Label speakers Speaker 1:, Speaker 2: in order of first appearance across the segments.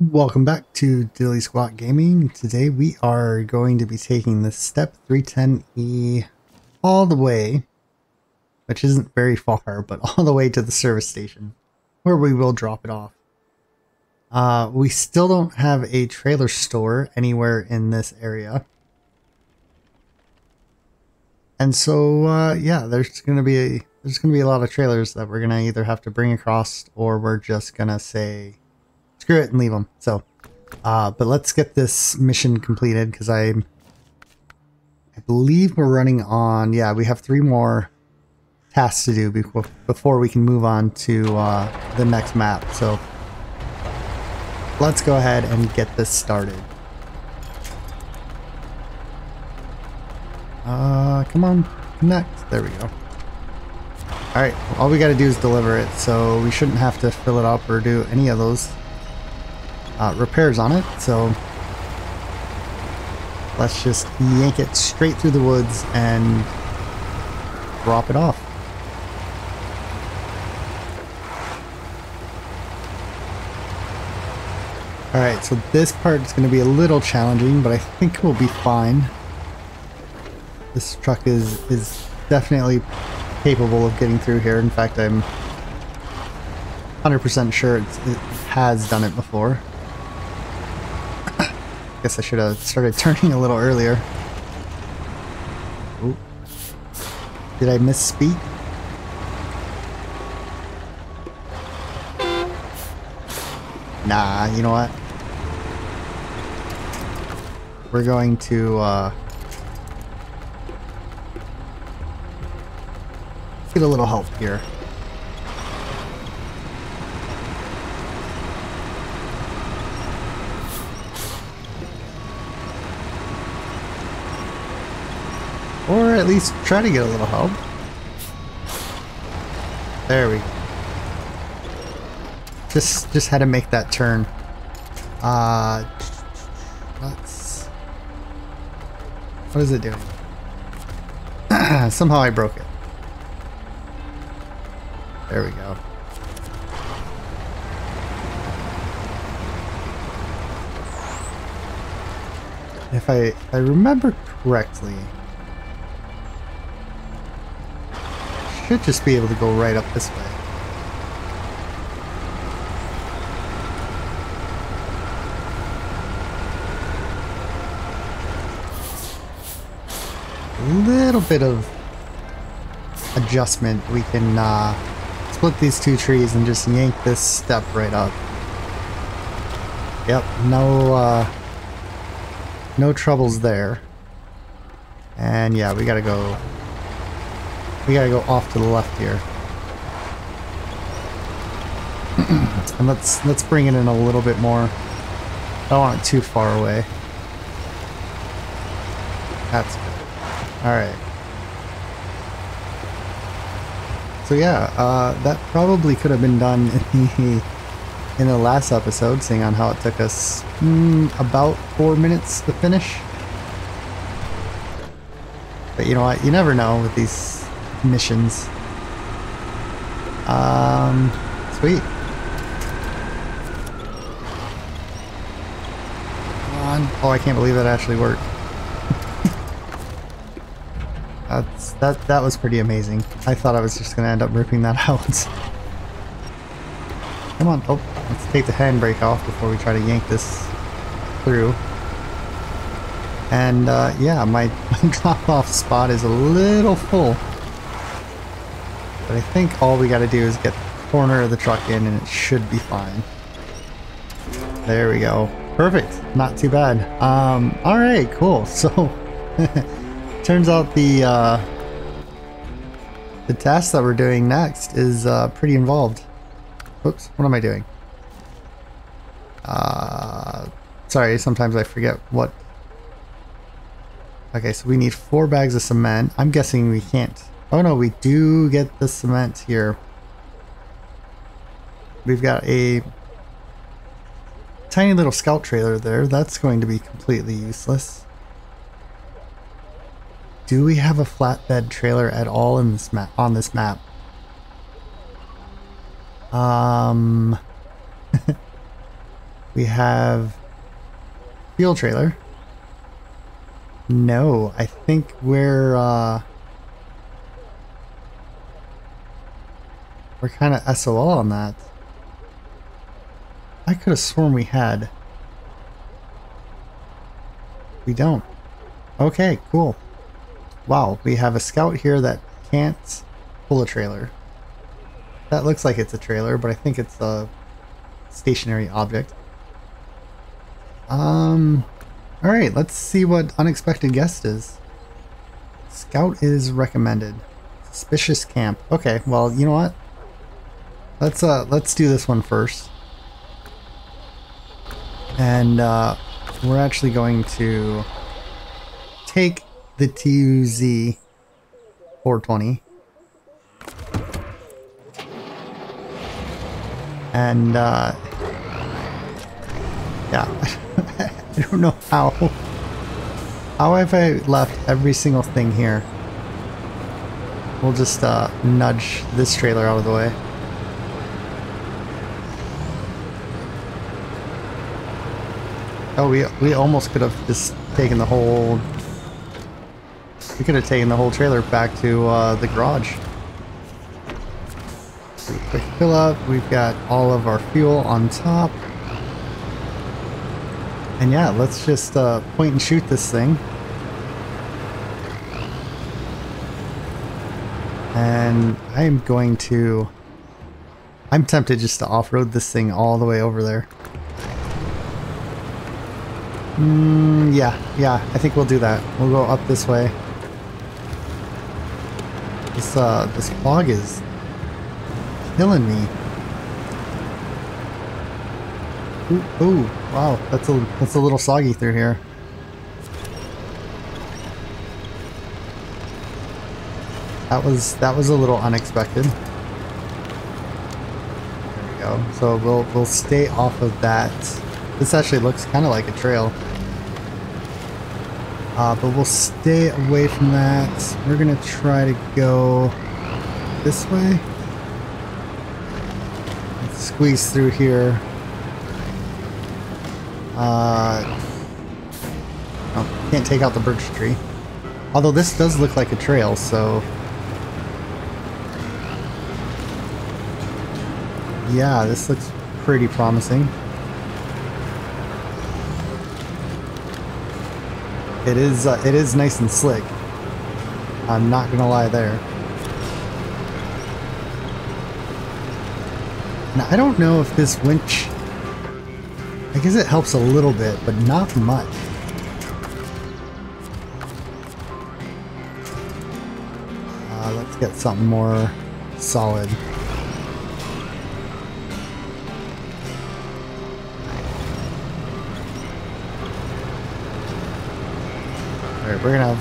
Speaker 1: Welcome back to Diddly Squat Gaming. Today we are going to be taking the Step 310E all the way, which isn't very far, but all the way to the service station, where we will drop it off. Uh, we still don't have a trailer store anywhere in this area. And so, uh, yeah, there's going to be a, there's going to be a lot of trailers that we're going to either have to bring across or we're just going to say screw it and leave them. So, uh, but let's get this mission completed because I, I believe we're running on. Yeah, we have three more tasks to do before before we can move on to uh, the next map. So, let's go ahead and get this started. Uh, come on, connect. There we go. Alright, all we gotta do is deliver it, so we shouldn't have to fill it up or do any of those uh, repairs on it, so let's just yank it straight through the woods and drop it off. Alright, so this part is going to be a little challenging, but I think we'll be fine. This truck is, is definitely capable of getting through here. In fact, I'm 100% sure it has done it before. Guess I should have started turning a little earlier. Ooh. Did I misspeak? Nah, you know what? We're going to, uh... Get a little help here. Or at least try to get a little help. There we go. Just, just had to make that turn. Uh, let's... What is it doing? Somehow I broke it. There we go. If I, if I remember correctly, should just be able to go right up this way. Little bit of adjustment, we can uh, split these two trees and just yank this step right up. Yep, no, uh, no troubles there. And yeah, we gotta go we gotta go off to the left here. and let's let's bring it in a little bit more. I don't want it too far away. That's good. Alright. So yeah, uh, that probably could have been done in the, in the last episode, seeing on how it took us mm, about four minutes to finish. But you know what, you never know with these missions. Um, sweet. Come on. Oh, I can't believe that actually worked. That's, that, that was pretty amazing. I thought I was just going to end up ripping that out. Come on. Oh, let's take the handbrake off before we try to yank this through. And uh, yeah, my drop-off spot is a little full. But I think all we gotta do is get the corner of the truck in and it should be fine. There we go. Perfect. Not too bad. Um, alright, cool. So, turns out the, uh, the task that we're doing next is uh, pretty involved. Oops, what am I doing? Uh, sorry, sometimes I forget what. Okay, so we need four bags of cement. I'm guessing we can't Oh no, we do get the cement here. We've got a tiny little scout trailer there. That's going to be completely useless. Do we have a flatbed trailer at all in this map on this map? Um We have fuel trailer. No, I think we're uh we're kind of SOL on that. I could have sworn we had. We don't. Okay, cool. Wow, we have a scout here that can't pull a trailer. That looks like it's a trailer, but I think it's a stationary object. Um, alright, let's see what unexpected guest is. Scout is recommended. Suspicious camp. Okay, well, you know what? Let's uh let's do this one first. And uh we're actually going to take the TUZ 420 and uh yeah. I don't know how. How have I left every single thing here? We'll just uh nudge this trailer out of the way Oh, we, we almost could have just taken the whole... We could have taken the whole trailer back to uh, the garage. Quick fill up. We've got all of our fuel on top. And yeah, let's just uh, point and shoot this thing. And I am going to... I'm tempted just to off-road this thing all the way over there. Mm, yeah, yeah, I think we'll do that. We'll go up this way. This, uh, this fog is killing me. Ooh, ooh, wow, that's a, that's a little soggy through here. That was, that was a little unexpected. There we go. So we'll, we'll stay off of that. This actually looks kind of like a trail. Uh, but we'll stay away from that. We're gonna try to go this way. Let's squeeze through here. Uh, oh, can't take out the birch tree. Although this does look like a trail, so... Yeah, this looks pretty promising. It is uh, it is nice and slick. I'm not gonna lie there. Now I don't know if this winch. I guess it helps a little bit, but not much. Uh, let's get something more solid.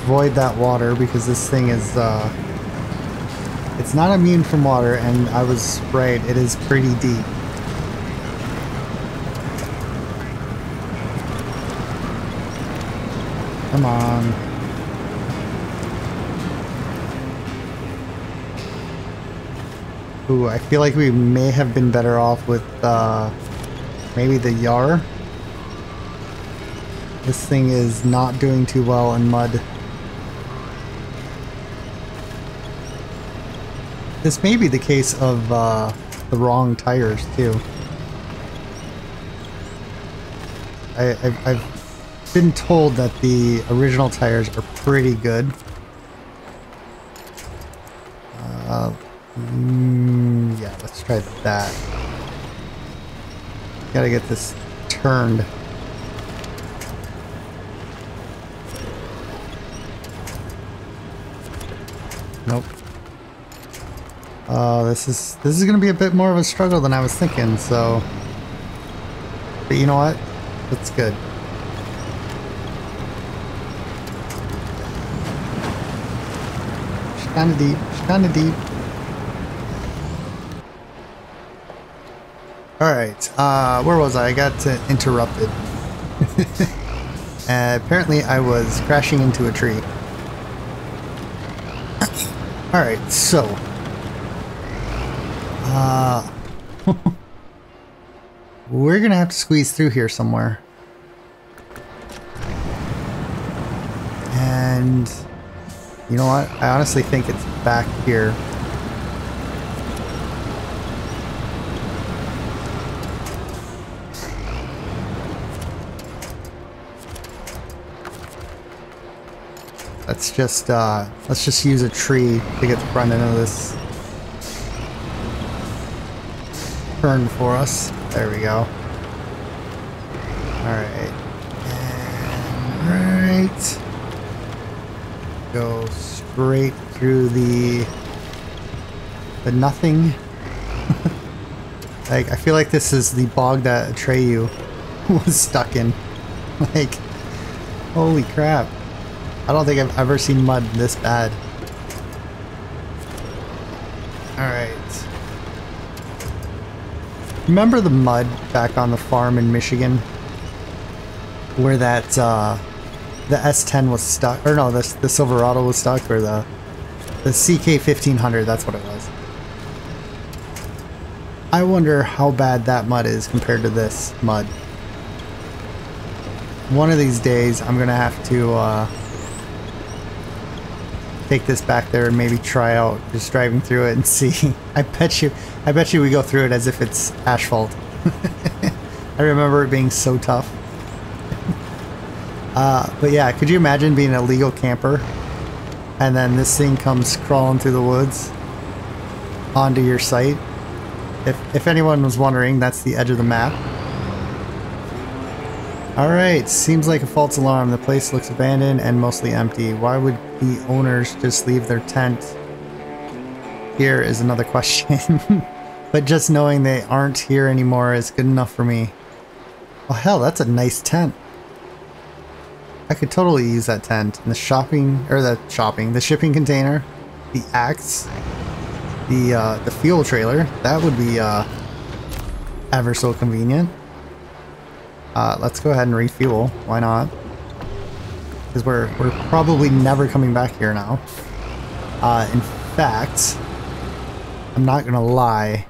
Speaker 1: Avoid that water because this thing is, uh... It's not immune from water, and I was right, it is pretty deep. Come on. Ooh, I feel like we may have been better off with, uh... Maybe the Yar? This thing is not doing too well in mud. This may be the case of uh, the wrong tires too. I, have I've been told that the original tires are pretty good. Uh, mm, yeah, let's try that. Gotta get this turned. Nope. Uh, this is this is gonna be a bit more of a struggle than I was thinking. So, but you know what? That's good. She's kind of deep. She's kind of deep. All right. Uh, where was I? I got interrupted. uh, apparently, I was crashing into a tree. Alright, so. Uh. we're gonna have to squeeze through here somewhere. And you know what? I honestly think it's back here. Let's just uh, let's just use a tree to get the front end of this turn for us. There we go. Alright. Right. Go straight through the the nothing. like I feel like this is the bog that Atreyu was stuck in. Like holy crap. I don't think I've ever seen mud this bad. Alright. Remember the mud back on the farm in Michigan? Where that, uh, the S10 was stuck, or no, the, the Silverado was stuck, or the, the CK1500, that's what it was. I wonder how bad that mud is compared to this mud. One of these days, I'm gonna have to, uh, take this back there and maybe try out just driving through it and see. I bet you, I bet you we go through it as if it's asphalt. I remember it being so tough. uh, but yeah, could you imagine being a legal camper and then this thing comes crawling through the woods onto your site? If, if anyone was wondering, that's the edge of the map. Alright, seems like a false alarm. The place looks abandoned and mostly empty. Why would the owners just leave their tent? Here is another question. but just knowing they aren't here anymore is good enough for me. Oh hell, that's a nice tent. I could totally use that tent. And the shopping, or the shopping, the shipping container, the axe, the, uh, the fuel trailer. That would be, uh, ever so convenient. Uh, let's go ahead and refuel. Why not? Because we're, we're probably never coming back here now. Uh, in fact, I'm not going to lie.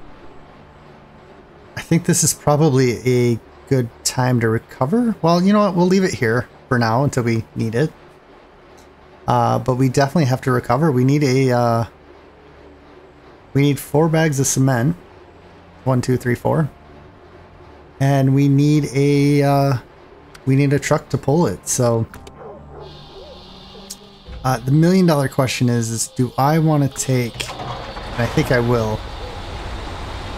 Speaker 1: I think this is probably a good time to recover. Well, you know what? We'll leave it here for now until we need it. Uh, but we definitely have to recover. We need a... Uh, we need four bags of cement. One, two, three, four and we need a uh, we need a truck to pull it. So uh, the million dollar question is: is do I want to take? And I think I will.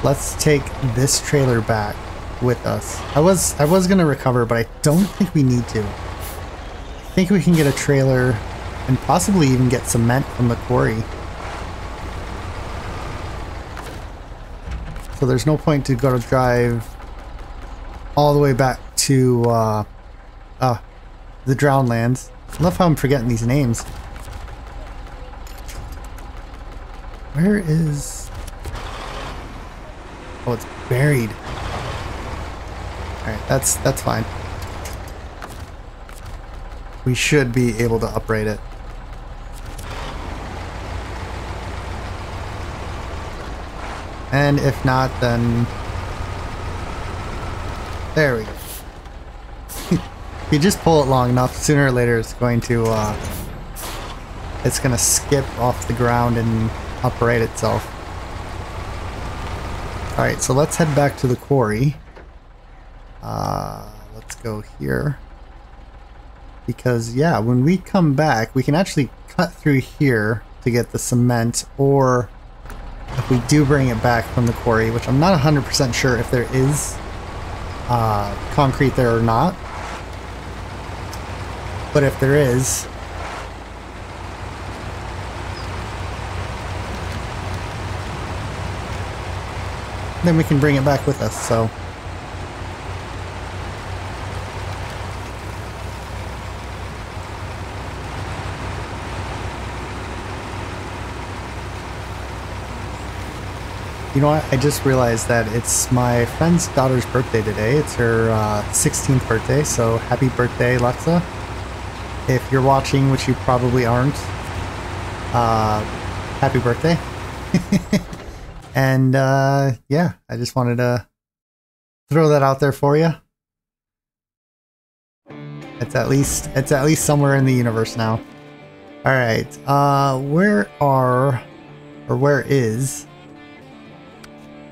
Speaker 1: Let's take this trailer back with us. I was I was gonna recover, but I don't think we need to. I think we can get a trailer and possibly even get cement from the quarry. So there's no point to go to drive all the way back to uh, uh, the Drowned Lands. I love how I'm forgetting these names. Where is... Oh, it's buried. Alright, that's, that's fine. We should be able to upgrade it. And if not, then there we go. you just pull it long enough, sooner or later it's going to, uh, it's going to skip off the ground and upright itself. Alright, so let's head back to the quarry. Uh, let's go here. Because, yeah, when we come back, we can actually cut through here to get the cement, or if we do bring it back from the quarry, which I'm not 100% sure if there is uh, concrete there or not. But if there is, then we can bring it back with us, so... You know what? I just realized that it's my friend's daughter's birthday today. It's her uh, 16th birthday, so happy birthday, Lexa. If you're watching, which you probably aren't, uh, happy birthday. and uh, yeah, I just wanted to throw that out there for you. It's at least it's at least somewhere in the universe now. All right. Uh, where are or where is?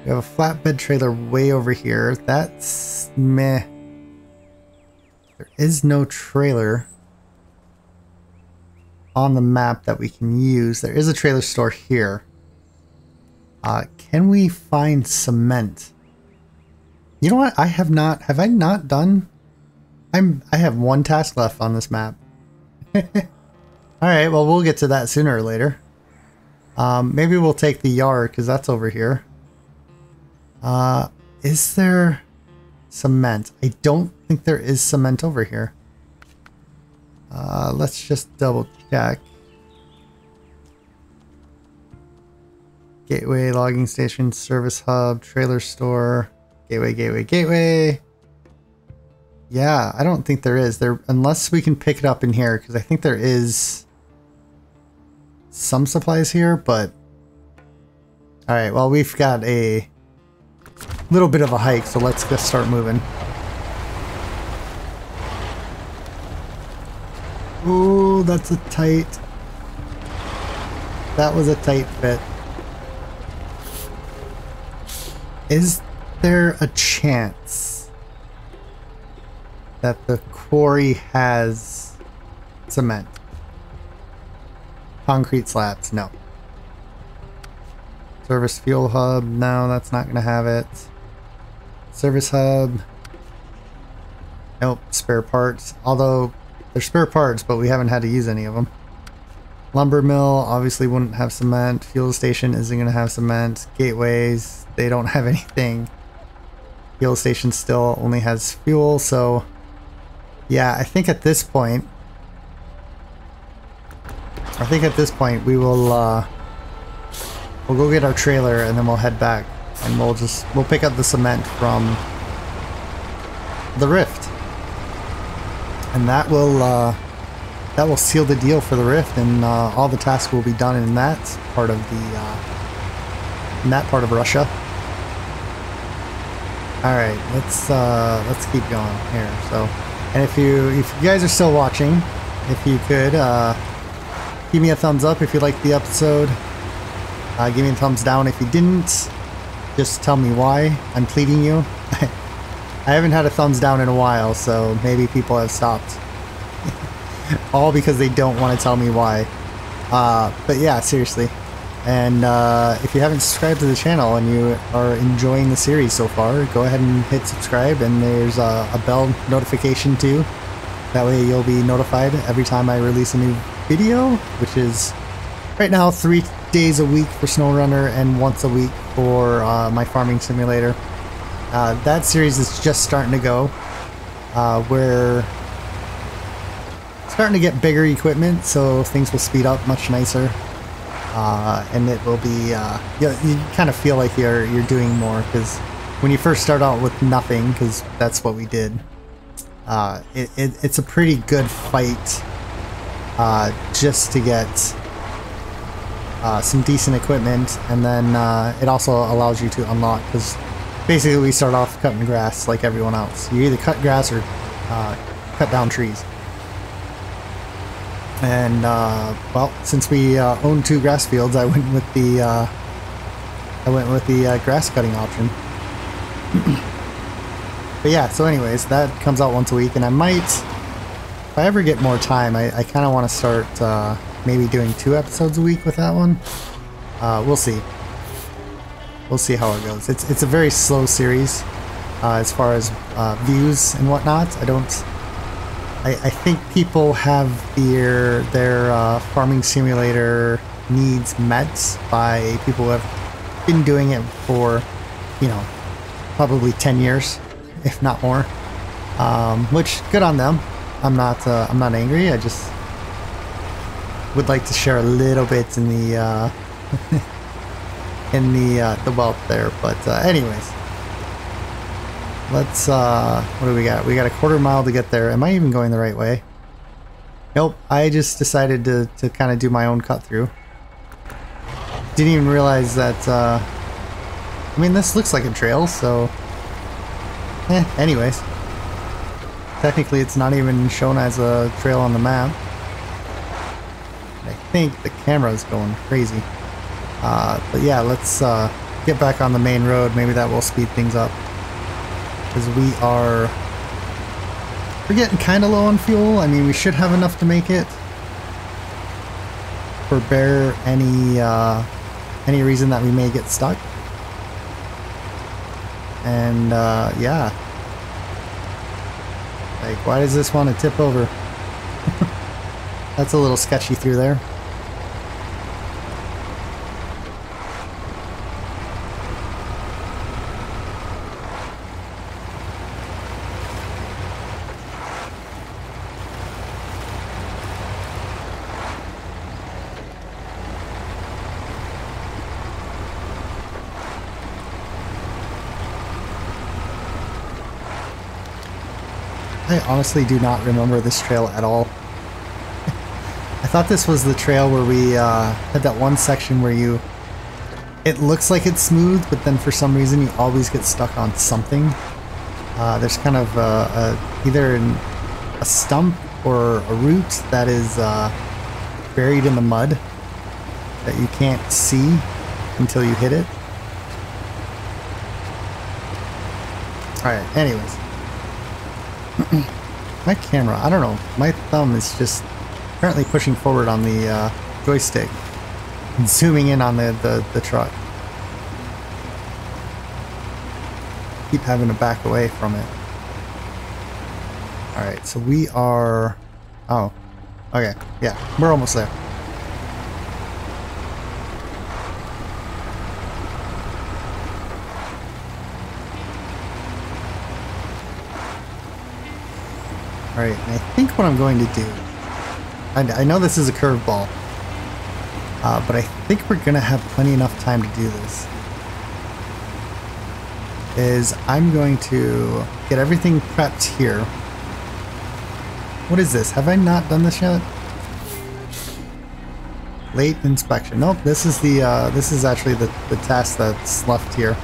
Speaker 1: We have a flatbed trailer way over here. That's meh. There is no trailer on the map that we can use. There is a trailer store here. Uh, can we find cement? You know what? I have not. Have I not done? I'm. I have one task left on this map. All right. Well, we'll get to that sooner or later. Um, maybe we'll take the yard because that's over here. Uh, is there cement? I don't think there is cement over here. Uh, let's just double check. Gateway, logging station, service hub, trailer store, gateway, gateway, gateway. Yeah, I don't think there is. There unless we can pick it up in here, because I think there is some supplies here, but Alright, well we've got a little bit of a hike, so let's just start moving. Oh, that's a tight... That was a tight fit. Is there a chance that the quarry has cement? Concrete slabs? No. Service fuel hub? No, that's not going to have it. Service hub? Nope. Spare parts. Although, they're spare parts, but we haven't had to use any of them. Lumber mill obviously wouldn't have cement. Fuel station isn't going to have cement. Gateways, they don't have anything. Fuel station still only has fuel, so yeah, I think at this point, I think at this point we will, uh, we'll go get our trailer and then we'll head back and we'll just, we'll pick up the cement from the rift. And that will, uh, that will seal the deal for the rift and uh, all the tasks will be done in that part of the, uh, in that part of Russia. All right, let's uh, let's keep going here. So, and if you if you guys are still watching, if you could uh, give me a thumbs up if you liked the episode. Uh, give me a thumbs down if you didn't. Just tell me why. I'm pleading you. I haven't had a thumbs down in a while, so maybe people have stopped. All because they don't want to tell me why. Uh, but yeah, seriously, and uh, if you haven't subscribed to the channel and you are enjoying the series so far, go ahead and hit subscribe and there's a, a, bell notification too. That way you'll be notified every time I release a new video, which is right now three days a week for SnowRunner and once a week for uh, my farming simulator. Uh, that series is just starting to go. Uh, we're starting to get bigger equipment, so things will speed up much nicer uh, and it will be uh, you, you kind of feel like you're you're doing more because when you first start out with nothing because that's what we did uh, it, it, it's a pretty good fight just to get uh, some decent equipment and then uh, it also allows you to unlock because basically we start off cutting grass like everyone else you either cut grass or cut down trees and, uh, well, since we uh, own two grass fields, I went with the, uh, I went with the uh, grass cutting option. but yeah, so anyways, that comes out once a week, and I might, if I ever get more time, I, I kind of want to start uh, maybe doing two episodes a week with that one. Uh, we'll see. We'll see how it goes. It's, it's a very slow series as far as views and whatnot. I don't I, I think people have their their uh, farming simulator needs met by people who have been doing it for, you know, probably 10 years, if not more. Um, which good on them. I'm not uh, I'm not angry. I just would like to share a little bit in the uh, in the uh, the wealth there. But uh, anyways, Let's, uh, what do we got? We got a quarter mile to get there. Am I even going the right way? Nope, I just decided to, to kind of do my own cut through. Didn't even realize that, uh, I mean, this looks like a trail, so Eh, anyways. Technically, it's not even shown as a trail on the map. Think the camera is going crazy. Uh, but yeah, let's uh, get back on the main road. Maybe that will speed things up. Because we are... We're getting kind of low on fuel. I mean, we should have enough to make it. For bear any, uh, any reason that we may get stuck. And, uh, yeah. Like, why does this want to tip over? That's a little sketchy through there. I honestly do not remember this trail at all. I thought this was the trail where we uh, had that one section where you... It looks like it's smooth, but then for some reason you always get stuck on something. Uh, there's kind of uh, a, either an, a stump or a root that is uh, buried in the mud that you can't see until you hit it. Alright, anyways. My camera, I don't know, my thumb is just apparently pushing forward on the uh, joystick and zooming in on the, the, the truck. Keep having to back away from it. Alright, so we are... Oh, okay, yeah, we're almost there. Alright, I think what I'm going to do... I, I know this is a curveball, uh, but I think we're going to have plenty enough time to do this. Is I'm going to get everything prepped here. What is this? Have I not done this yet? Late inspection. Nope, this is the uh, this is actually the, the task that's left here.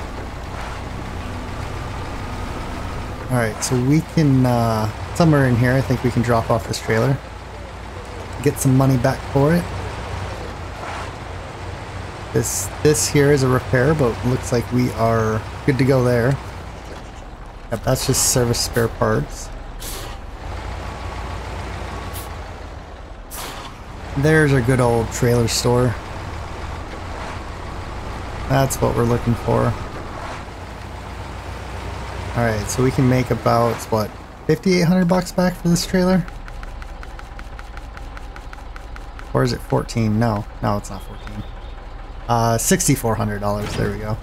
Speaker 1: Alright, so we can uh, Somewhere in here, I think we can drop off this trailer. Get some money back for it. This this here is a repair, but looks like we are good to go there. Yep, that's just service spare parts. There's our good old trailer store. That's what we're looking for. Alright, so we can make about, what, 5,800 bucks back for this trailer? Or is it 14? No, no, it's not 14. Uh, $6,400. There we go.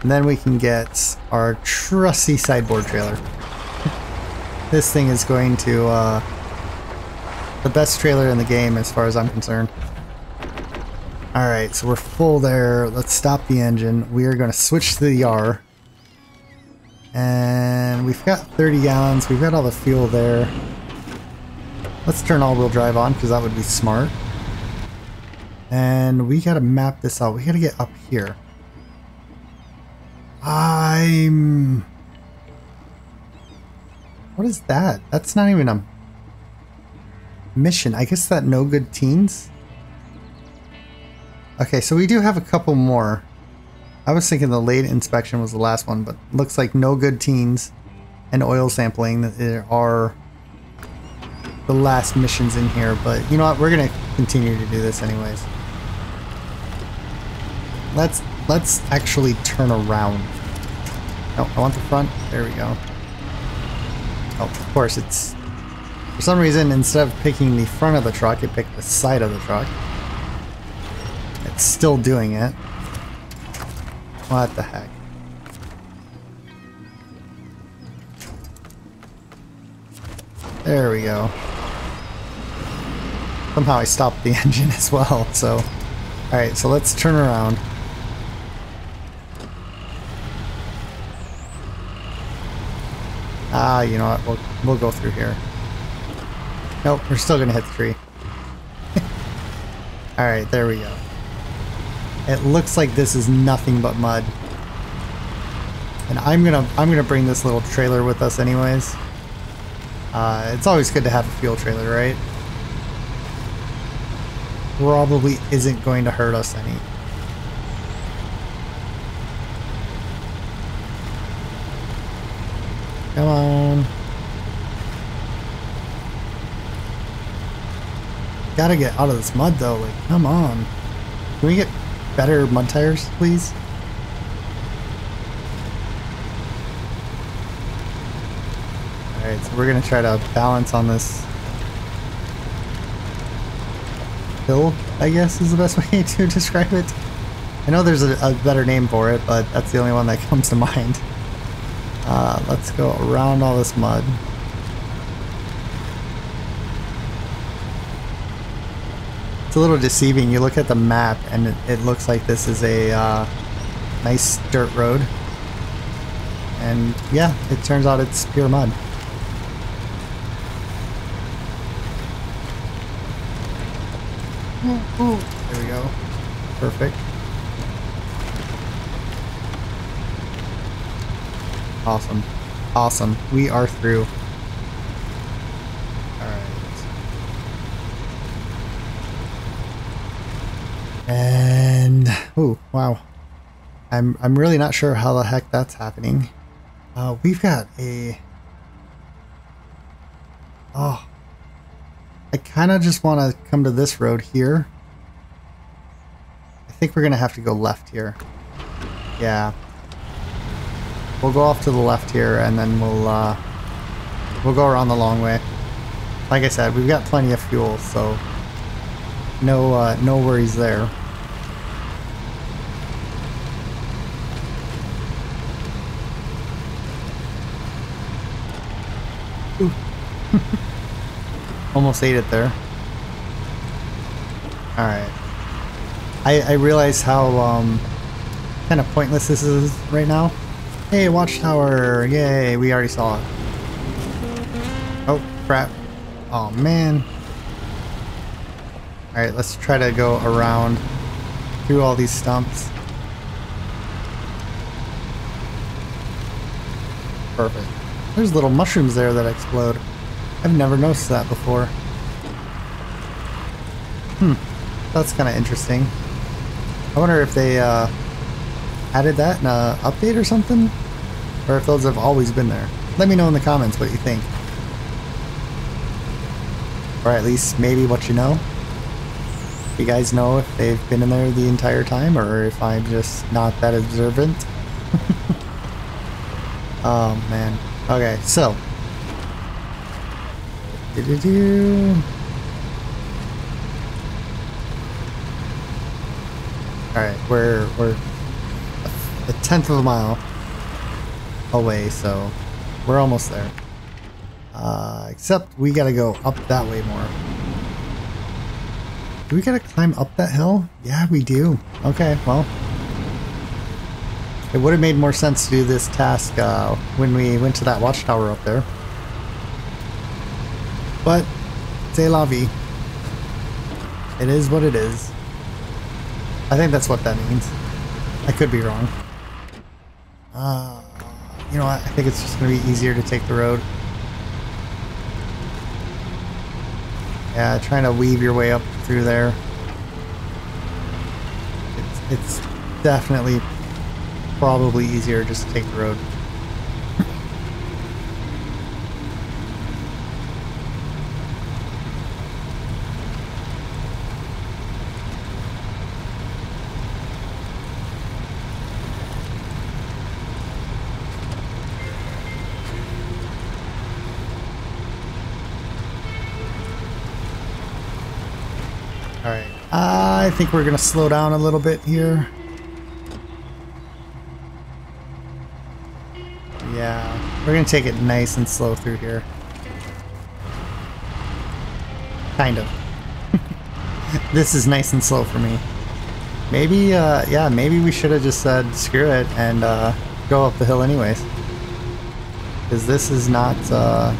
Speaker 1: And then we can get our trusty sideboard trailer. this thing is going to, uh, the best trailer in the game as far as I'm concerned. Alright, so we're full there. Let's stop the engine. We are going to switch to the Yar. And we've got 30 gallons. We've got all the fuel there. Let's turn all-wheel drive on because that would be smart. And we got to map this out. We got to get up here. I'm... What is that? That's not even a mission. I guess that no good teens? Okay, so we do have a couple more. I was thinking the late inspection was the last one, but looks like no good teens and oil sampling are the last missions in here. But you know what? We're gonna continue to do this anyways. Let's let's actually turn around. No, I want the front. There we go. Oh, of course, it's for some reason instead of picking the front of the truck, it picked the side of the truck. It's still doing it. What the heck? There we go. Somehow I stopped the engine as well, so... Alright, so let's turn around. Ah, you know what, we'll, we'll go through here. Nope, we're still gonna hit the tree. Alright, there we go. It looks like this is nothing but mud. And I'm gonna I'm gonna bring this little trailer with us anyways. Uh, it's always good to have a fuel trailer, right? Probably isn't going to hurt us any. Come on. Gotta get out of this mud though, like, come on. Can we get better mud tires, please? Alright, so we're gonna try to balance on this hill, I guess is the best way to describe it. I know there's a, a better name for it, but that's the only one that comes to mind. Uh, let's go around all this mud. A little deceiving. You look at the map and it, it looks like this is a uh, nice dirt road. And yeah, it turns out it's pure mud. There we go. Perfect. Awesome. Awesome. We are through. Alright. And oh wow. I'm I'm really not sure how the heck that's happening. Uh we've got a Oh. I kinda just wanna come to this road here. I think we're gonna have to go left here. Yeah. We'll go off to the left here and then we'll uh, we'll go around the long way. Like I said, we've got plenty of fuel, so no uh, no worries there. Almost ate it there. Alright. I, I realize how um, kind of pointless this is right now. Hey, watchtower! Yay, we already saw it. Oh, crap. Oh, man. Alright, let's try to go around through all these stumps. Perfect. There's little mushrooms there that explode. I've never noticed that before. Hmm. That's kind of interesting. I wonder if they, uh, added that in a update or something? Or if those have always been there. Let me know in the comments what you think. Or at least maybe what you know. You guys know if they've been in there the entire time or if I'm just not that observant. oh man. Okay, so. Do -do -do. Alright, we're we're a tenth of a mile away, so we're almost there. Uh, except we gotta go up that way more. Do we gotta climb up that hill? Yeah, we do. Okay, well. It would have made more sense to do this task uh, when we went to that watchtower up there. But, c'est la vie. It is what it is. I think that's what that means. I could be wrong. Uh, you know what? I think it's just going to be easier to take the road. Yeah, trying to weave your way up through there. It's, it's definitely probably easier just to take the road. Alright. I think we're going to slow down a little bit here. Yeah, we're going to take it nice and slow through here. Kind of. this is nice and slow for me. Maybe, uh, yeah, maybe we should have just said screw it and uh, go up the hill anyways. Because this is not, uh,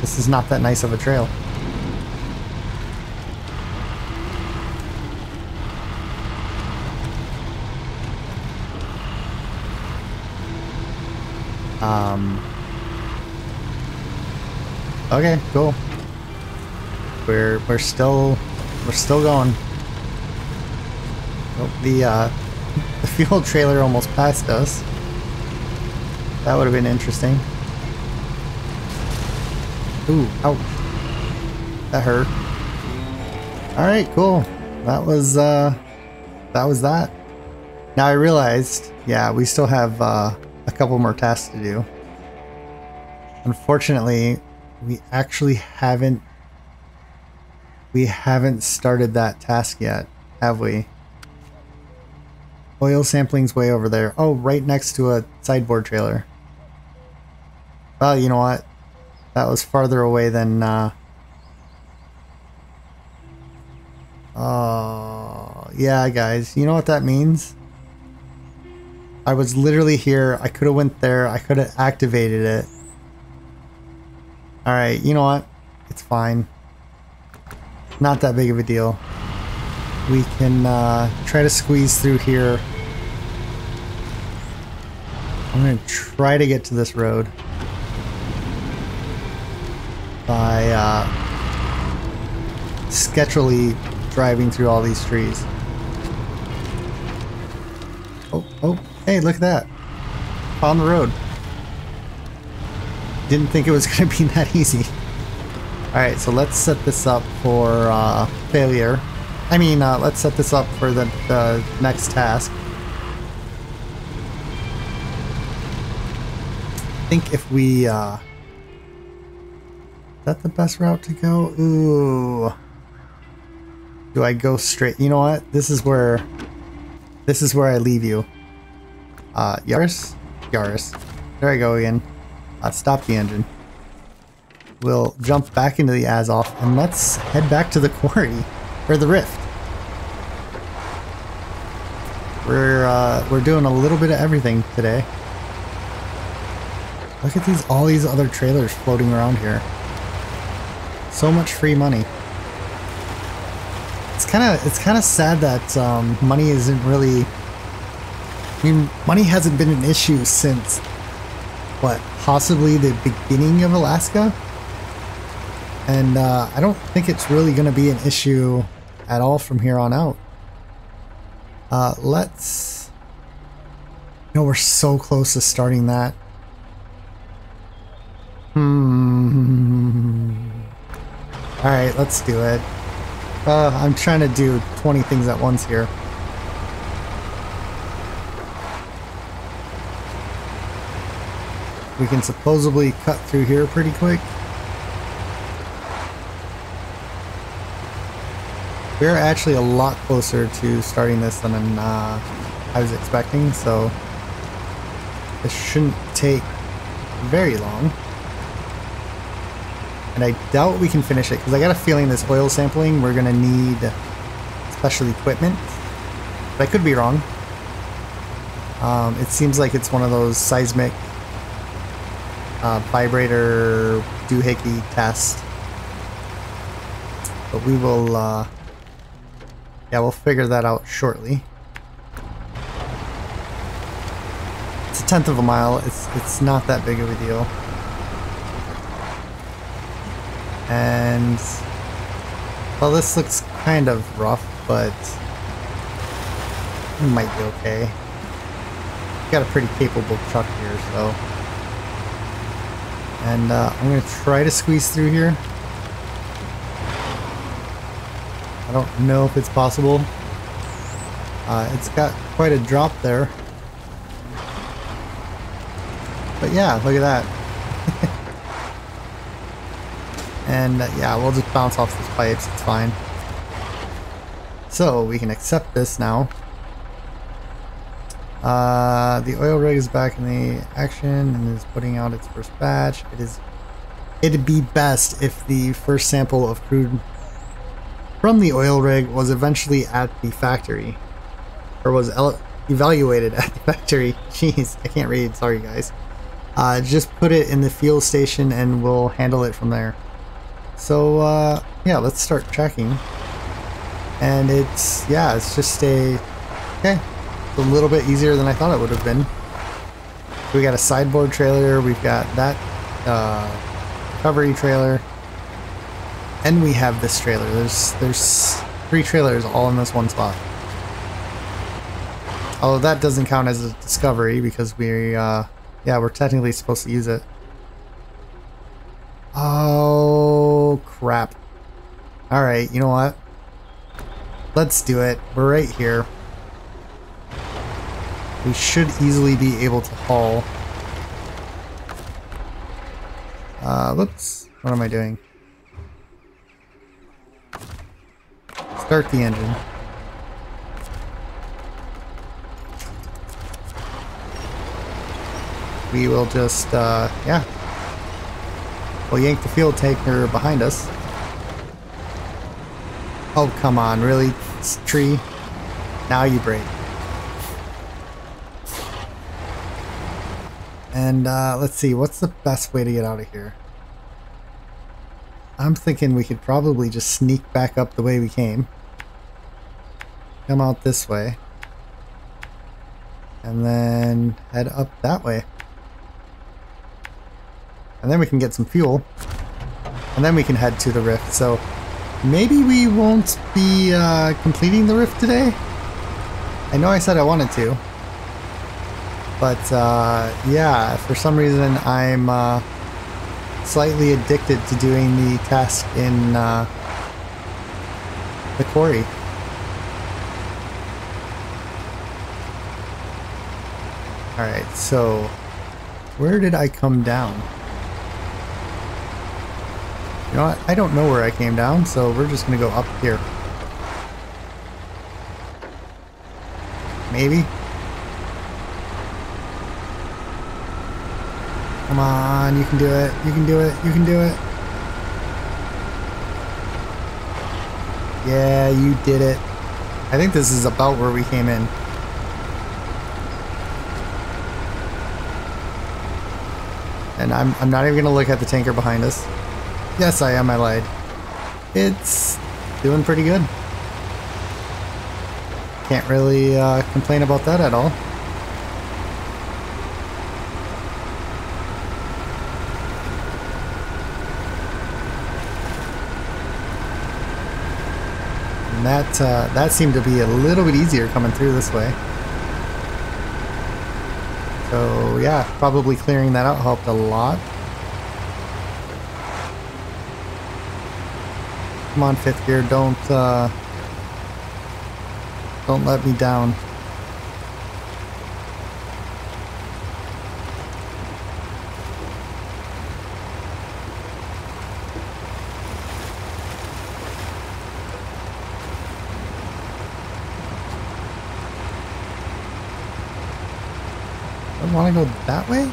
Speaker 1: this is not that nice of a trail. Okay, cool. We're we're still we're still going. Oh, the uh, the fuel trailer almost passed us. That would have been interesting. Ooh, ouch. That hurt. Alright, cool. That was, uh, that was that. Now I realized, yeah, we still have, uh, a couple more tasks to do. Unfortunately, we actually haven't, we haven't started that task yet, have we? Oil sampling's way over there. Oh, right next to a sideboard trailer. Well, you know what? That was farther away than, uh... Oh, yeah, guys. You know what that means? I was literally here. I could have went there. I could have activated it. Alright, you know what? It's fine. Not that big of a deal. We can uh, try to squeeze through here. I'm going to try to get to this road by uh, sketchily driving through all these trees. Oh, oh, hey, look at that. On the road. Didn't think it was going to be that easy. Alright, so let's set this up for uh, failure. I mean, uh, let's set this up for the, the next task. I think if we... Uh, is that the best route to go? Ooh. Do I go straight? You know what? This is where... This is where I leave you. Uh, Yaris? Yaris. There I go again. Uh, stop the engine. We'll jump back into the Azov and let's head back to the quarry. Or the rift. We're, uh, we're doing a little bit of everything today. Look at these, all these other trailers floating around here. So much free money. It's kind of it's kind of sad that um, money isn't really. I mean, money hasn't been an issue since what possibly the beginning of Alaska, and uh, I don't think it's really going to be an issue at all from here on out. Uh, let's. You know, we're so close to starting that. Hmm. Alright, let's do it. Uh, I'm trying to do 20 things at once here. We can supposedly cut through here pretty quick. We're actually a lot closer to starting this than uh, I was expecting, so this shouldn't take very long. And I doubt we can finish it because I got a feeling this oil sampling we're going to need special equipment. But I could be wrong. Um, it seems like it's one of those seismic uh, vibrator doohickey test. But we will, uh, yeah, we'll figure that out shortly. It's a tenth of a mile. It's it's not that big of a deal. And, well, this looks kind of rough, but it might be okay. Got a pretty capable truck here, so. And uh, I'm going to try to squeeze through here. I don't know if it's possible. Uh, it's got quite a drop there. But yeah, look at that. And uh, yeah, we'll just bounce off these pipes, it's fine. So we can accept this now. Uh, the oil rig is back in the action and is putting out its first batch. It is. It'd be best if the first sample of crude from the oil rig was eventually at the factory, or was evaluated at the factory. Jeez, I can't read. Sorry, guys. Uh, just put it in the fuel station and we'll handle it from there. So, uh, yeah, let's start tracking. And it's, yeah, it's just a, okay, a little bit easier than I thought it would have been. We got a sideboard trailer, we've got that uh, recovery trailer, and we have this trailer. There's there's three trailers all in this one spot. Although that doesn't count as a discovery because we, uh, yeah, we're technically supposed to use it. Oh, crap. Alright, you know what? Let's do it. We're right here. We should easily be able to haul. Uh, whoops. What am I doing? Start the engine. we will just, uh, yeah. We'll yank the fuel tanker behind us. Oh, come on, really? Tree? Now you break. And, uh, let's see, what's the best way to get out of here? I'm thinking we could probably just sneak back up the way we came. Come out this way. And then head up that way. And then we can get some fuel. And then we can head to the rift. So maybe we won't be uh, completing the rift today. I know I said I wanted to. But uh, yeah, for some reason I'm uh, slightly addicted to doing the task in uh, the quarry. Alright, so where did I come down? You know what? I don't know where I came down, so we're just going to go up here. Maybe? Come on, you can do it. You can do it. You can do it. Yeah, you did it. I think this is about where we came in. And I'm, I'm not even going to look at the tanker behind us. Yes, I am, I lied. It's doing pretty good. Can't really uh, complain about that at all. And that, uh, that seemed to be a little bit easier coming through this way. So yeah, probably clearing that out helped a lot. Come on, fifth gear, don't, uh, don't let me down. I want go that way?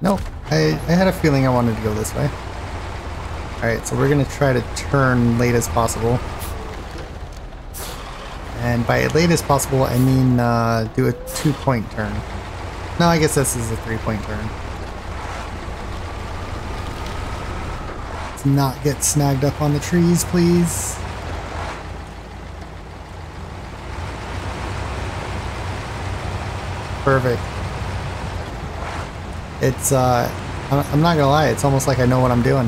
Speaker 1: No, I, I had a feeling I wanted to go this way. Alright, so we're going to try to turn late as possible. And by late as possible, I mean uh, do a two-point turn. No, I guess this is a three-point turn. Let's not get snagged up on the trees, please. Perfect. It's, uh, I'm not gonna lie, it's almost like I know what I'm doing.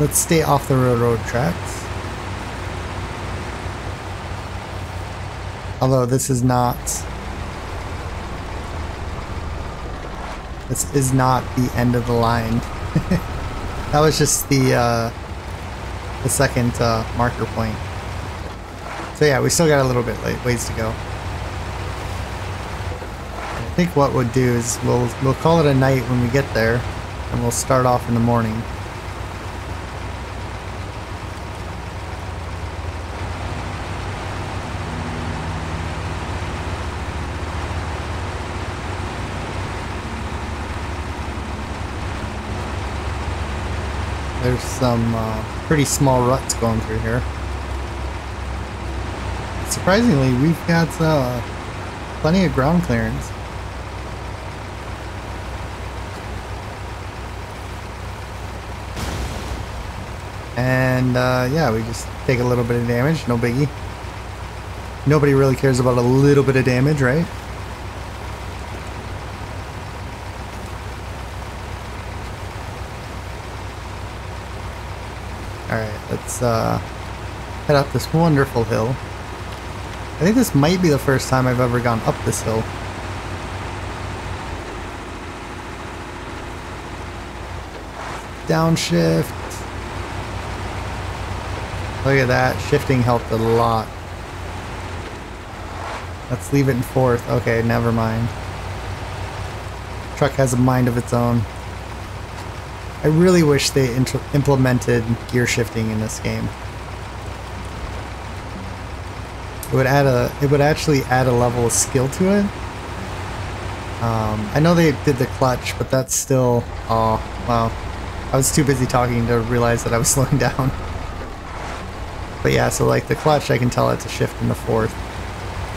Speaker 1: Let's stay off the railroad tracks. Although this is not... This is not the end of the line. that was just the, uh, the second uh, marker point. So yeah, we still got a little bit late, ways to go. I think what we'll do is we'll, we'll call it a night when we get there, and we'll start off in the morning. There's some uh, pretty small ruts going through here. Surprisingly, we've got uh, plenty of ground clearance. And uh, yeah, we just take a little bit of damage, no biggie. Nobody really cares about a little bit of damage, right? Alright, let's uh, head up this wonderful hill. I think this might be the first time I've ever gone up this hill. Downshift. Look at that, shifting helped a lot. Let's leave it in fourth. Okay, never mind. Truck has a mind of its own. I really wish they implemented gear shifting in this game. It would add a. It would actually add a level of skill to it. Um, I know they did the clutch, but that's still. Oh, wow. I was too busy talking to realize that I was slowing down. But yeah, so like the clutch, I can tell it to shift in the fourth.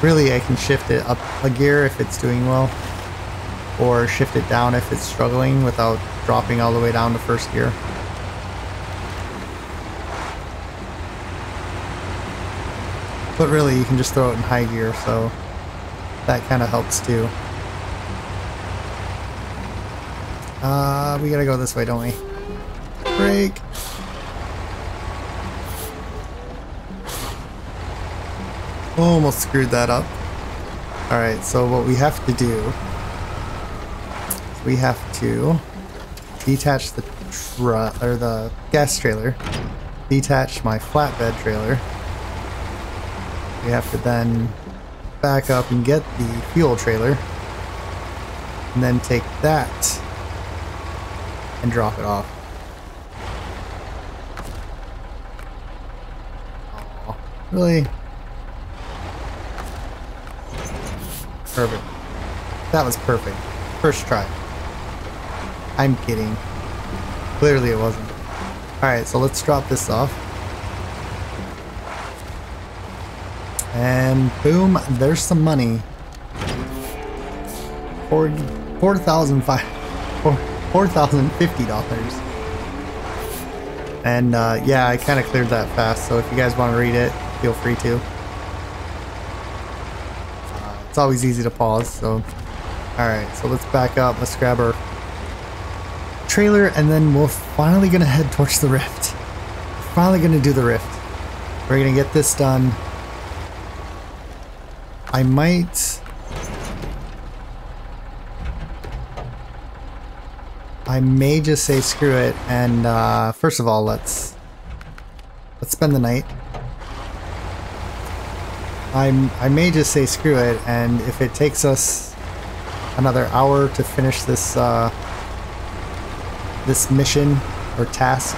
Speaker 1: Really, I can shift it up a gear if it's doing well, or shift it down if it's struggling without dropping all the way down to first gear. But really, you can just throw it in high gear, so that kind of helps too. Uh, we gotta go this way, don't we? Brake! Almost screwed that up. Alright, so what we have to do we have to detach the truck or the gas trailer, detach my flatbed trailer. We have to then back up and get the fuel trailer, and then take that and drop it off. Really? Perfect. That was perfect. First try. I'm kidding. Clearly it wasn't. Alright, so let's drop this off. And boom, there's some money. Four four thousand five four four thousand fifty dollars. And uh, yeah, I kind of cleared that fast. So if you guys want to read it, feel free to. Uh, it's always easy to pause. So, all right. So let's back up. Let's grab our trailer, and then we're finally gonna head towards the rift. We're finally gonna do the rift. We're gonna get this done. I might... I may just say screw it, and uh, first of all, let's let's spend the night. I'm I may just say screw it, and if it takes us another hour to finish this uh, this mission or task.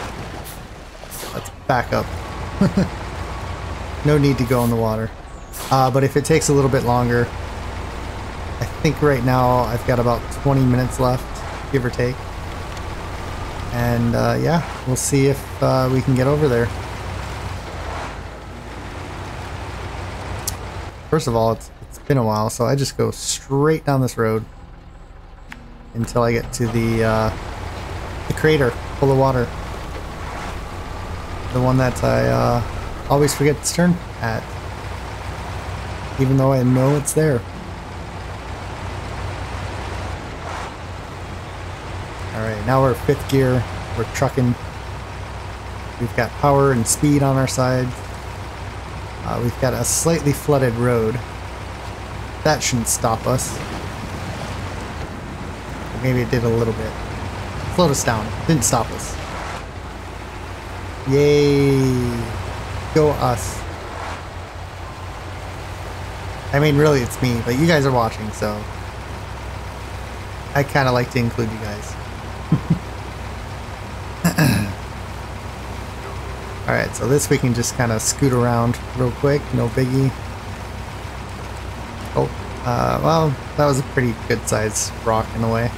Speaker 1: Let's back up. no need to go in the water. Uh, but if it takes a little bit longer, I think right now I've got about 20 minutes left, give or take. And uh, yeah, we'll see if uh, we can get over there. First of all, it's, it's been a while, so I just go straight down this road until I get to the uh, the crater full of water. The one that I uh, always forget to turn at. Even though I know it's there. Alright, now we're fifth gear. We're trucking. We've got power and speed on our side. Uh, we've got a slightly flooded road. That shouldn't stop us. Maybe it did a little bit. Slowed us down. Didn't stop us. Yay. Go us. I mean, really, it's me, but you guys are watching, so... I kind of like to include you guys. Alright, so this we can just kind of scoot around real quick, no biggie. Oh, uh, well, that was a pretty good sized rock in a way.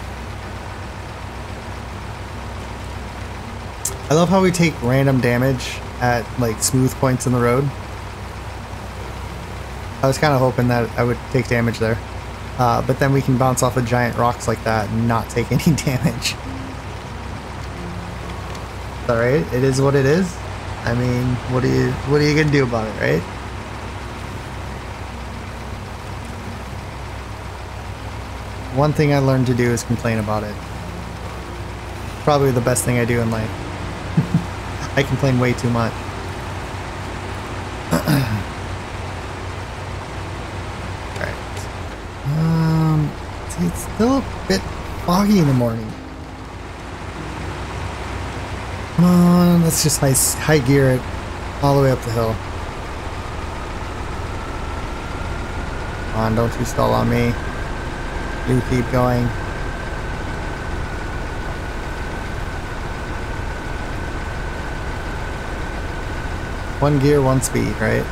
Speaker 1: I love how we take random damage at like smooth points in the road. I was kind of hoping that I would take damage there. Uh, but then we can bounce off of giant rocks like that and not take any damage. Alright, it is what it is. I mean, what are you what are you gonna do about it, right? One thing I learned to do is complain about it. Probably the best thing I do in life. I complain way too much. Alright. Um, it's still a bit foggy in the morning. Come on, let's just high, high gear it all the way up the hill. Come on, don't you stall on me. You keep going. One gear, one speed, right?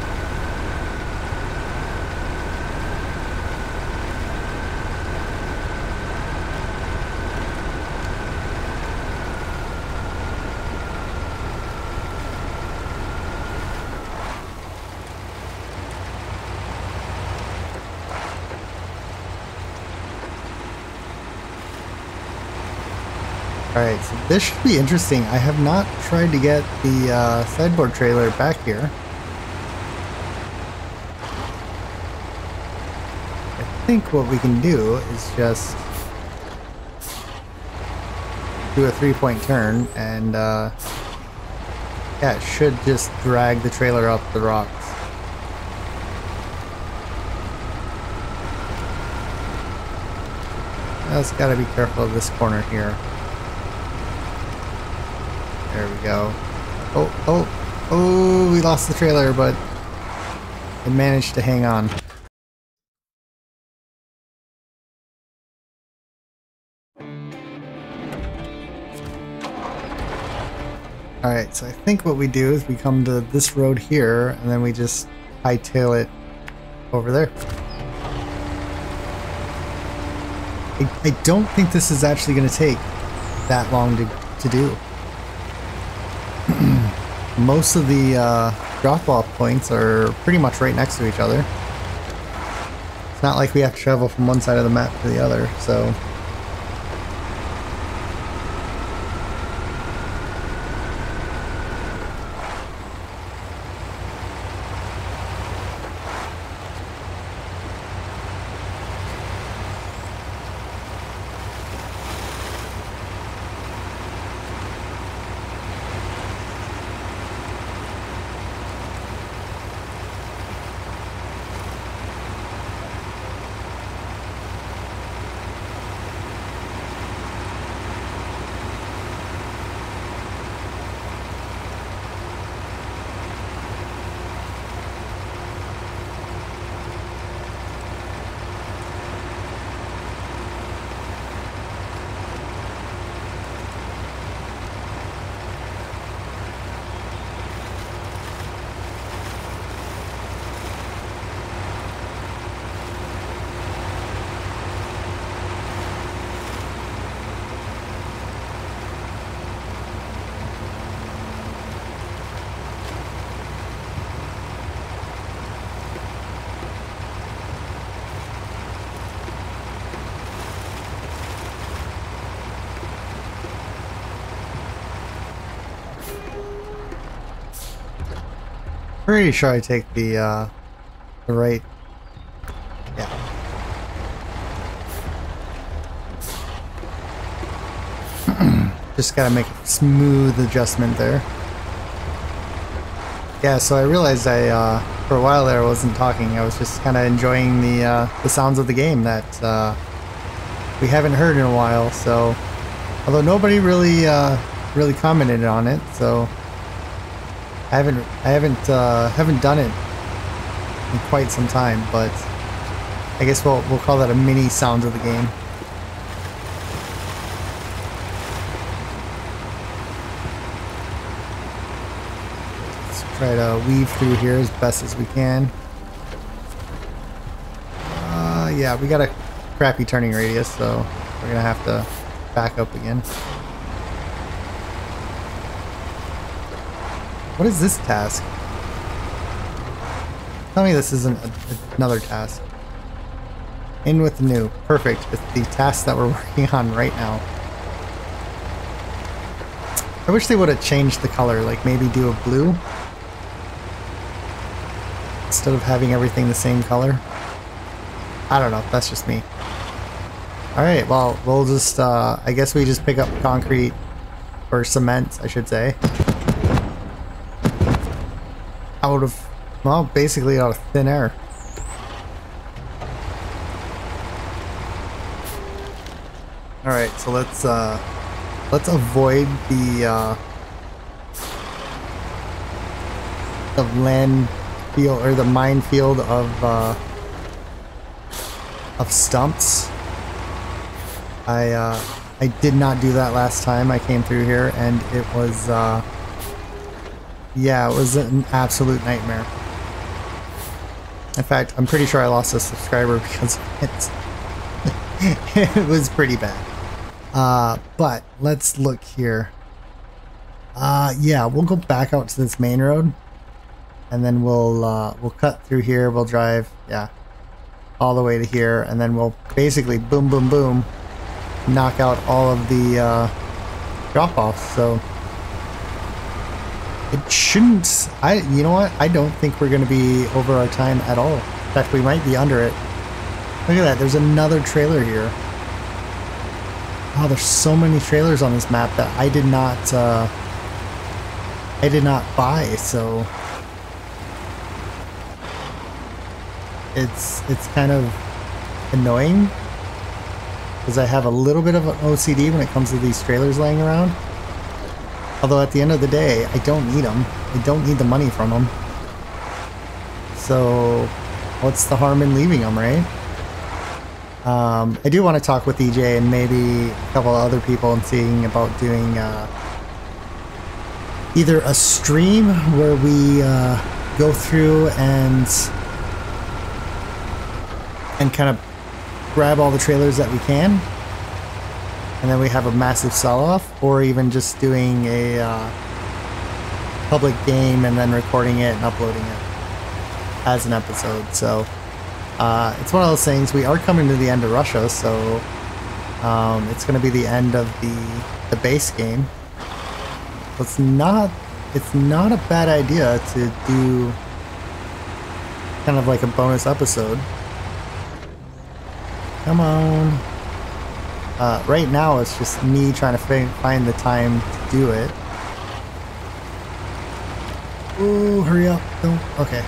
Speaker 1: Alright, so this should be interesting. I have not tried to get the uh, sideboard trailer back here. I think what we can do is just do a three-point turn and uh, yeah, it should just drag the trailer up the rocks. Just gotta be careful of this corner here. Go. Oh, oh, oh, we lost the trailer, but it managed to hang on. Alright, so I think what we do is we come to this road here, and then we just hightail it over there. I, I don't think this is actually going to take that long to, to do. Most of the uh, drop-off points are pretty much right next to each other. It's not like we have to travel from one side of the map to the other, so... Pretty sure I take the, uh, the right... Yeah. Just gotta make a smooth adjustment there. Yeah, so I realized I, uh, for a while there I wasn't talking. I was just kind of enjoying the, uh, the sounds of the game that, uh, we haven't heard in a while, so... Although nobody really, uh, really commented on it, so... I haven't I haven't uh, haven't done it in quite some time, but I guess we'll we'll call that a mini sound of the game. Let's try to weave through here as best as we can. Uh, yeah, we got a crappy turning radius, so we're gonna have to back up again. What is this task? Tell me this isn't a, another task. In with new. Perfect. It's the task that we're working on right now. I wish they would have changed the color, like maybe do a blue. Instead of having everything the same color. I don't know, that's just me. Alright, well, we'll just, uh, I guess we just pick up concrete, or cement, I should say. Out of, well, basically out of thin air. Alright, so let's, uh, let's avoid the, uh, the land field, or the minefield of, uh, of stumps. I uh, I did not do that last time I came through here, and it was uh, yeah, it was an absolute nightmare. In fact, I'm pretty sure I lost a subscriber because it. it was pretty bad. Uh, but let's look here. Uh, yeah, we'll go back out to this main road, and then we'll uh, we'll cut through here. We'll drive, yeah, all the way to here, and then we'll basically boom, boom, boom, knock out all of the uh, drop-offs. So it shouldn't. I, you know what? I don't think we're going to be over our time at all. In fact, we might be under it. Look at that. There's another trailer here. Oh, there's so many trailers on this map that I did not. Uh, I did not buy. So it's it's kind of annoying because I have a little bit of an OCD when it comes to these trailers laying around. Although at the end of the day, I don't need them. I don't need the money from them. So what's the harm in leaving them, right? Um, I do want to talk with EJ and maybe a couple other people and seeing about doing uh, either a stream where we uh, go through and and kind of grab all the trailers that we can. And then we have a massive sell-off, or even just doing a uh, public game and then recording it and uploading it as an episode. So uh, it's one of those things. We are coming to the end of Russia, so um, it's going to be the end of the the base game. it's not it's not a bad idea to do kind of like a bonus episode. Come on. Uh, right now, it's just me trying to find the time to do it. Ooh, hurry up. Don't. Okay.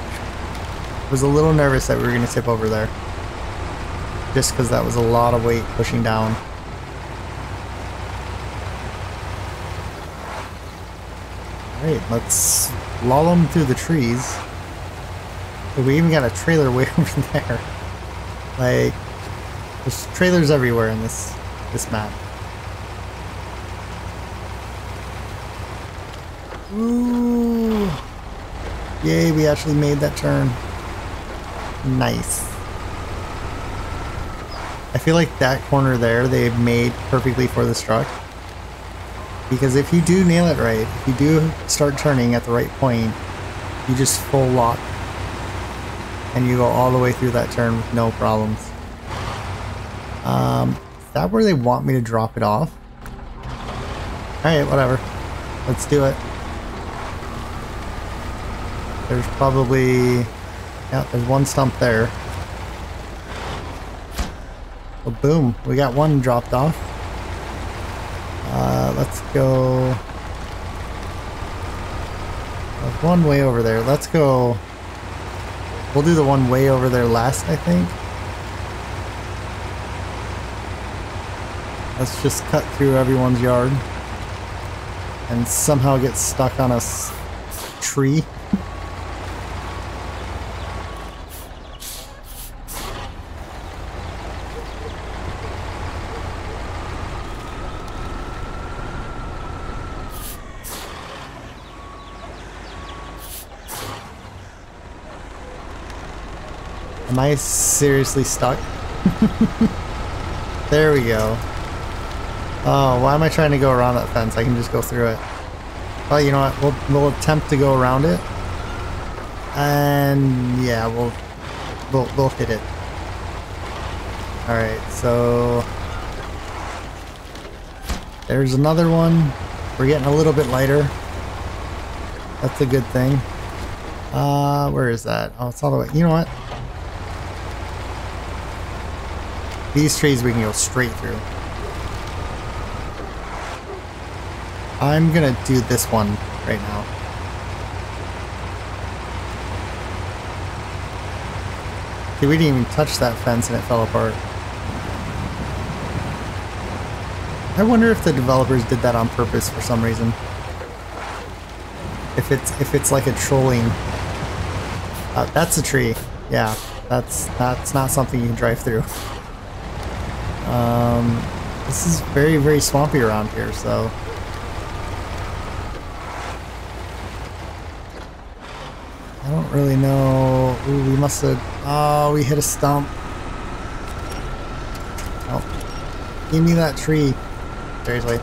Speaker 1: Was a little nervous that we were going to tip over there. Just because that was a lot of weight pushing down. Alright, let's them through the trees. We even got a trailer way over there. Like, there's trailers everywhere in this this map. Ooh. Yay, we actually made that turn. Nice. I feel like that corner there they've made perfectly for this truck. Because if you do nail it right, if you do start turning at the right point, you just full lock. And you go all the way through that turn with no problems. Um, that where they want me to drop it off? Alright, whatever. Let's do it. There's probably... Yeah, there's one stump there. Well, boom. We got one dropped off. Uh, let's go... There's one way over there. Let's go... We'll do the one way over there last, I think. Let's just cut through everyone's yard and somehow get stuck on a tree. Am I seriously stuck? there we go. Oh, why am I trying to go around that fence? I can just go through it. Well, you know what? We'll, we'll attempt to go around it. And yeah, we'll, we'll, we'll hit it. Alright, so... There's another one. We're getting a little bit lighter. That's a good thing. Uh, where is that? Oh, it's all the way. You know what? These trees we can go straight through. I'm gonna do this one right now. See, we didn't even touch that fence and it fell apart. I wonder if the developers did that on purpose for some reason. If it's if it's like a trolling. Uh, that's a tree. Yeah, that's that's not something you can drive through. Um, this is very very swampy around here, so. I don't really know. Ooh, we must have. Oh, we hit a stump. Oh, give me that tree. Seriously.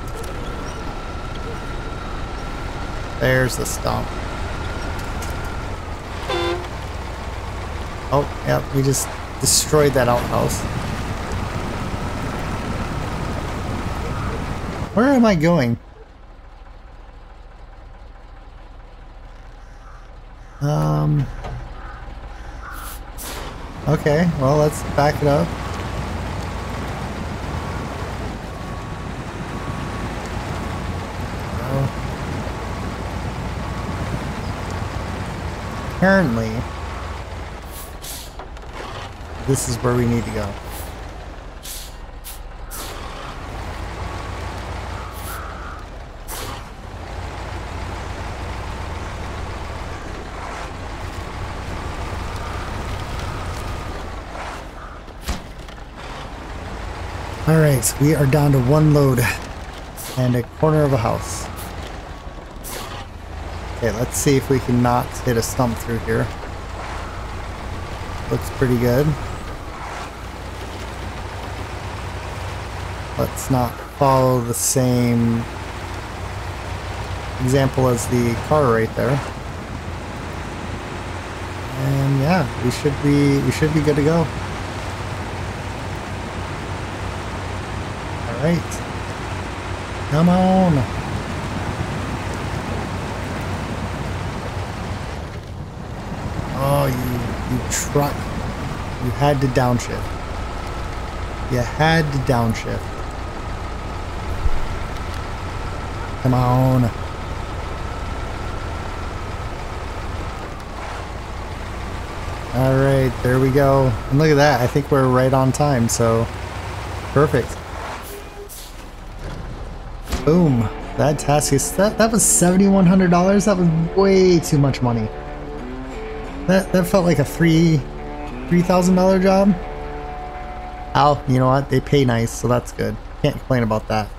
Speaker 1: There's the stump. Oh, yep, we just destroyed that outhouse. Where am I going? Okay, well, let's back it up. apparently this is where we need to go. Alright, we are down to one load and a corner of a house. Okay, let's see if we can not hit a stump through here. Looks pretty good. Let's not follow the same example as the car right there. And yeah, we should be we should be good to go. All right. Come on. Oh, you, you truck. You had to downshift. You had to downshift. Come on. Alright, there we go. And look at that. I think we're right on time, so perfect. Boom. That task is that that was $7,100. That was way too much money. That that felt like a three three thousand dollar job. Oh, you know what? They pay nice, so that's good. Can't complain about that.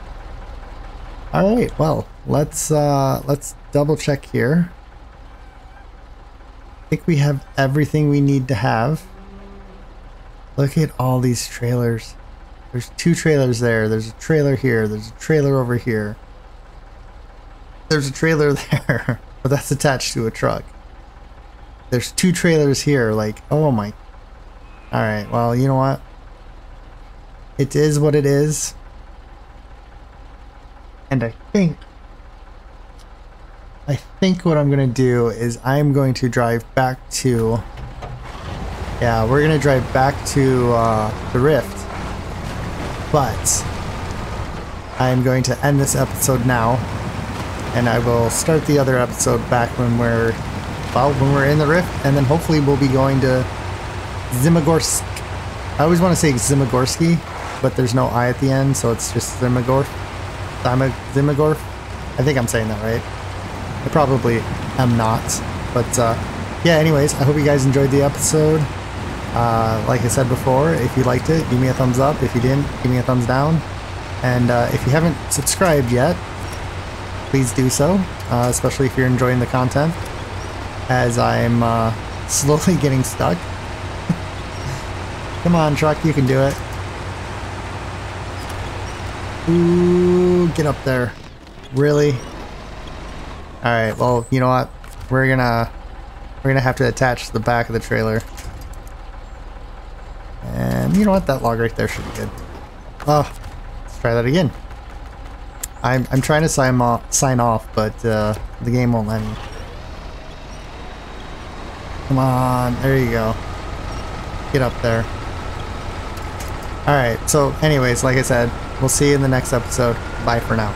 Speaker 1: All right, well, let's uh, let's double check here. I think we have everything we need to have. Look at all these trailers. There's two trailers there. There's a trailer here. There's a trailer over here. There's a trailer there, but that's attached to a truck. There's two trailers here. Like, oh my. Alright, well, you know what? It is what it is. And I think... I think what I'm going to do is I'm going to drive back to... Yeah, we're going to drive back to uh, the Rift. But... I'm going to end this episode now. And I will start the other episode back when we're well, when we're in the rift, and then hopefully we'll be going to Zimagorsk. I always want to say Zimagorski, but there's no I at the end, so it's just Zimagorsk. Zimagorsk? I think I'm saying that right. I probably am not, but uh, yeah, anyways, I hope you guys enjoyed the episode. Uh, like I said before, if you liked it, give me a thumbs up. If you didn't, give me a thumbs down. And uh, if you haven't subscribed yet, please do so, uh, especially if you're enjoying the content as I'm uh, slowly getting stuck. Come on, truck, you can do it. Ooh, get up there. Really? All right. Well, you know what? We're gonna we're gonna have to attach the back of the trailer. You know what? That log right there should be good. Oh, let's try that again. I'm I'm trying to sign off sign off, but uh, the game won't let me. Come on, there you go. Get up there. Alright, so anyways, like I said, we'll see you in the next episode. Bye for now.